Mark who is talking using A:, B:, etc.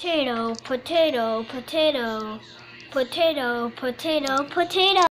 A: Potato, potato, potato, potato, potato, potato.